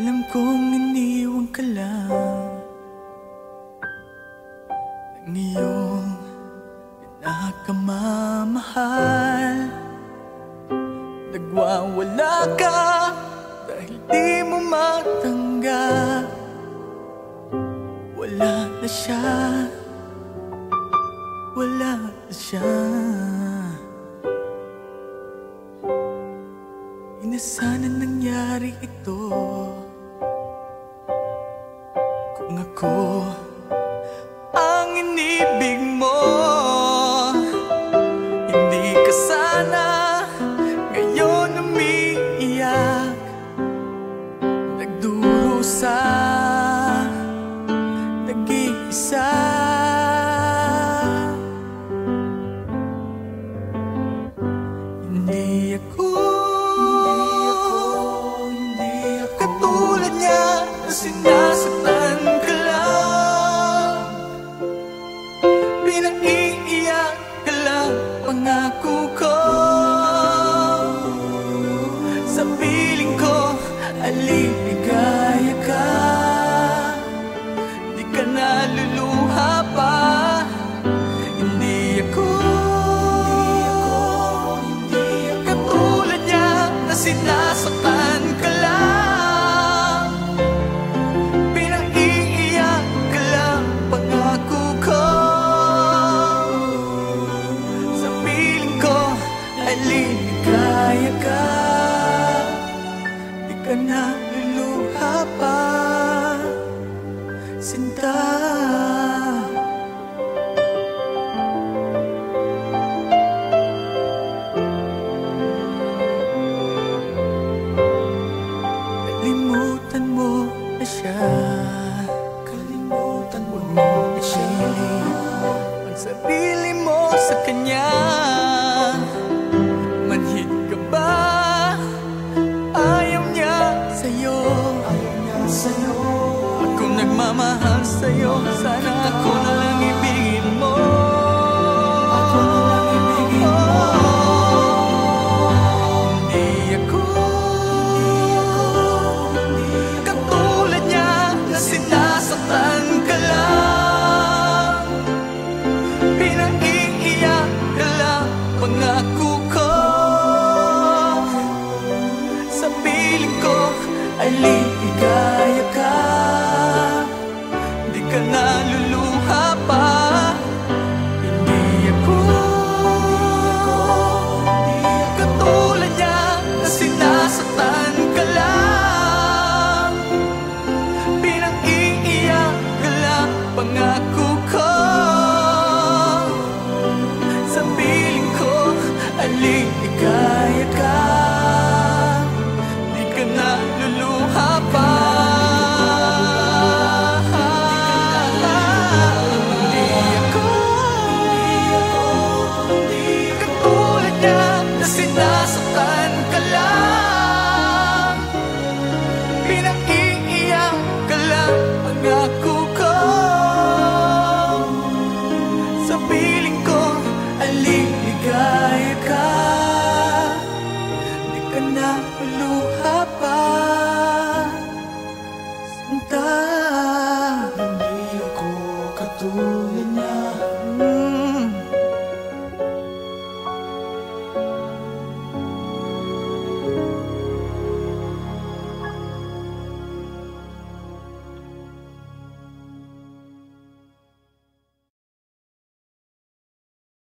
Alam kong iniwan ka lang. Ang iyong pinakamamahal. Nagwawala ka dahil di mo matanggap Wala na siya. Wala na siya. Inasanan nangyari ito ako ang inibig mo Pangako ko Ka Di ka naluluha pa. Sinta. Kalimutan mo na siya. Kalimutan mo na siya. Ang sarili mo sa kanya nagmamahal sa'yo. Sana ako na lang ibigin mo. Ako na lang ibigin mo. Hindi ako Katulad niya na sinasaktan ka lang. Pinaiiyak ka lang Pangako ko. Sa piling ko ay ligaya Aliligaya ka. Di ka naluluha pa. Hindi ako Katulad niya na sinasaktan na maluha pa